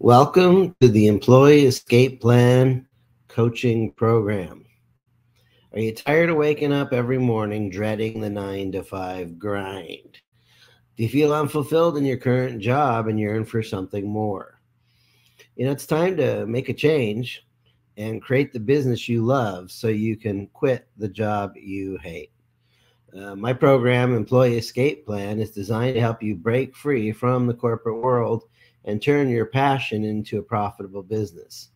Welcome to the Employee Escape Plan Coaching Program. Are you tired of waking up every morning dreading the nine to five grind? Do you feel unfulfilled in your current job and yearn for something more? You know, it's time to make a change and create the business you love so you can quit the job you hate. Uh, my program, Employee Escape Plan, is designed to help you break free from the corporate world and turn your passion into a profitable business.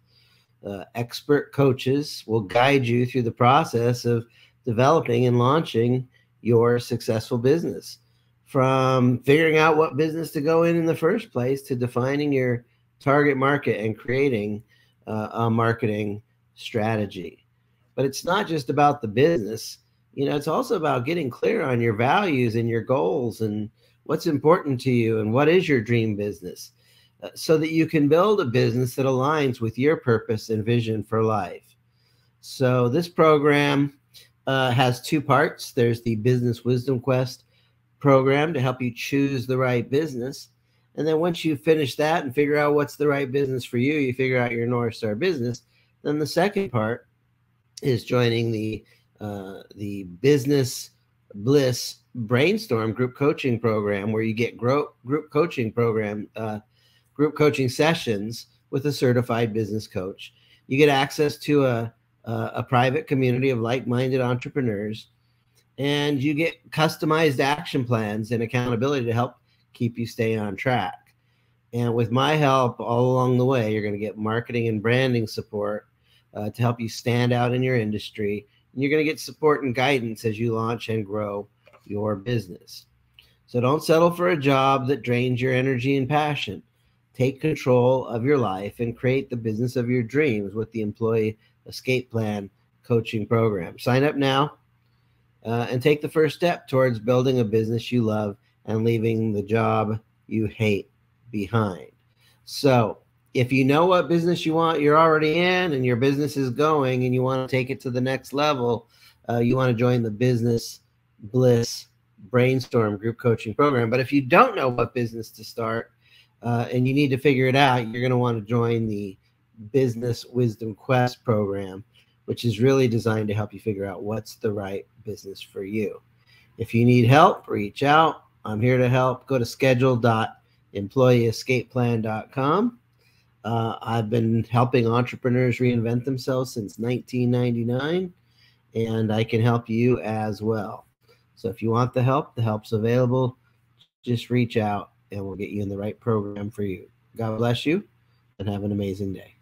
Uh, expert coaches will guide you through the process of developing and launching your successful business from figuring out what business to go in in the first place to defining your target market and creating uh, a marketing strategy. But it's not just about the business, you know, it's also about getting clear on your values and your goals and what's important to you and what is your dream business. Uh, so that you can build a business that aligns with your purpose and vision for life. So, this program uh, has two parts there's the Business Wisdom Quest program to help you choose the right business. And then once you finish that and figure out what's the right business for you, you figure out your North Star business. Then the second part is joining the uh, the Business Bliss Brainstorm group coaching program, where you get group group coaching program uh, group coaching sessions with a certified business coach. You get access to a, a, a private community of like minded entrepreneurs, and you get customized action plans and accountability to help keep you stay on track. And with my help all along the way, you're going to get marketing and branding support uh, to help you stand out in your industry. And you're going to get support and guidance as you launch and grow your business. So don't settle for a job that drains your energy and passion. Take control of your life and create the business of your dreams with the Employee Escape Plan coaching program. Sign up now uh, and take the first step towards building a business you love and leaving the job you hate behind. So, if you know what business you want, you're already in, and your business is going, and you want to take it to the next level, uh, you want to join the Business Bliss Brainstorm Group Coaching Program. But if you don't know what business to start, uh, and you need to figure it out, you're going to want to join the Business Wisdom Quest program, which is really designed to help you figure out what's the right business for you. If you need help, reach out. I'm here to help. Go to schedule.employeeescapeplan.com. Uh, I've been helping entrepreneurs reinvent themselves since 1999, and I can help you as well. So if you want the help, the help's available. Just reach out and we'll get you in the right program for you. God bless you and have an amazing day.